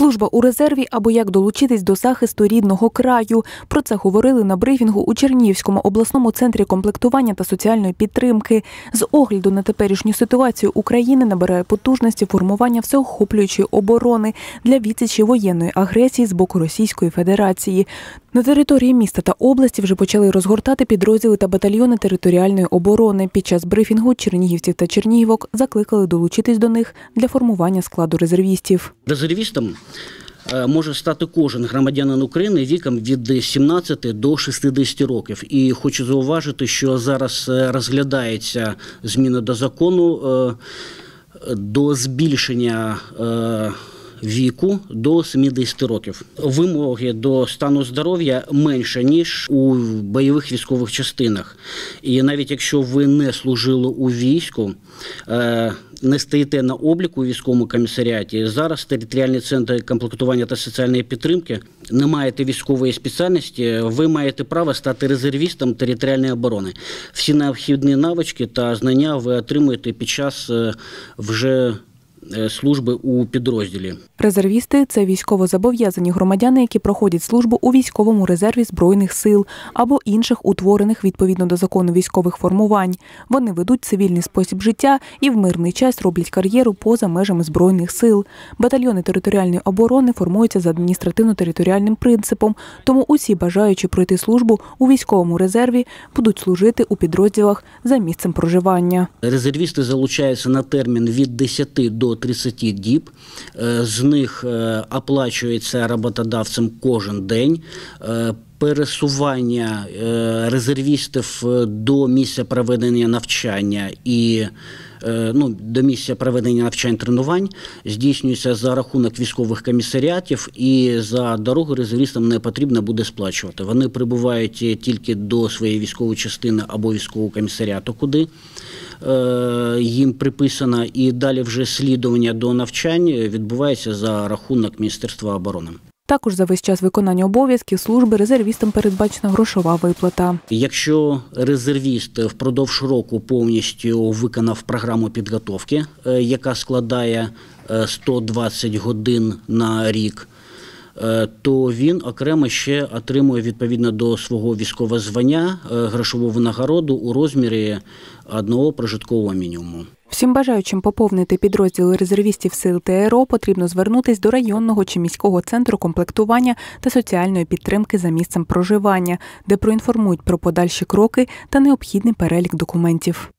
Служба у резерві або як долучитись до захисту рідного краю. Про це говорили на брифінгу у Чернігівському обласному центрі комплектування та соціальної підтримки. З огляду на теперішню ситуацію України набирає потужності формування всеохоплюючої оборони для відсічі воєнної агресії з боку Російської Федерації. На території міста та області вже почали розгортати підрозділи та батальйони територіальної оборони. Під час брифінгу чернігівців та чернігівок закликали долучитись до них для формування складу резервістів. Резервістом е, може стати кожен громадянин України віком від 17 до 60 років. І хочу зауважити, що зараз е, розглядається зміна до закону е, до збільшення. Віку до 70 років вимоги до стану здоров'я менше ніж у бойових військових частинах, і навіть якщо ви не служили у війську, не стоїте на обліку у військовому комісаріаті. Зараз територіальні центри комплектування та соціальної підтримки не маєте військової спеціальності. Ви маєте право стати резервістом територіальної оборони. Всі необхідні навички та знання ви отримуєте під час е, вже Е, служби у підрозділі. Резервісти це військовозобов'язані громадяни, які проходять службу у військовому резерві збройних сил або інших утворених відповідно до закону військових формувань. Вони ведуть цивільний спосіб життя і в мирний час роблять кар'єру поза межами збройних сил. Батальйони територіальної оборони формуються за адміністративно-територіальним принципом, тому усі бажаючи пройти службу у військовому резерві будуть служити у підрозділах за місцем проживання. Резервісти залучаються на термін від 10 до 30 діб. Е, з них е, оплачується роботодавцем кожен день. Е, пересування резервістів до місця проведення навчання і ну, до місця проведення навчань тренувань здійснюється за рахунок військових комісаріатів, і за дорогу резервістам не потрібно буде сплачувати. Вони прибувають тільки до своєї військової частини або військового комісаріату, куди Е, їм приписана, і далі вже слідування до навчань відбувається за рахунок Міністерства оборони. Також за весь час виконання обов'язків служби резервістам передбачена грошова виплата. Якщо резервіст впродовж року повністю виконав програму підготовки, е, яка складає 120 е, годин на рік. Е, то він окремо ще отримує відповідно до свого військового звання е, грошову винагороду у розмірі одного прожиткового мінімуму. Всім бажаючим поповнити підрозділи резервістів сил ТРО потрібно звернутись до районного чи міського центру комплектування та соціальної підтримки за місцем проживання, де проінформують про подальші кроки та необхідний перелік документів.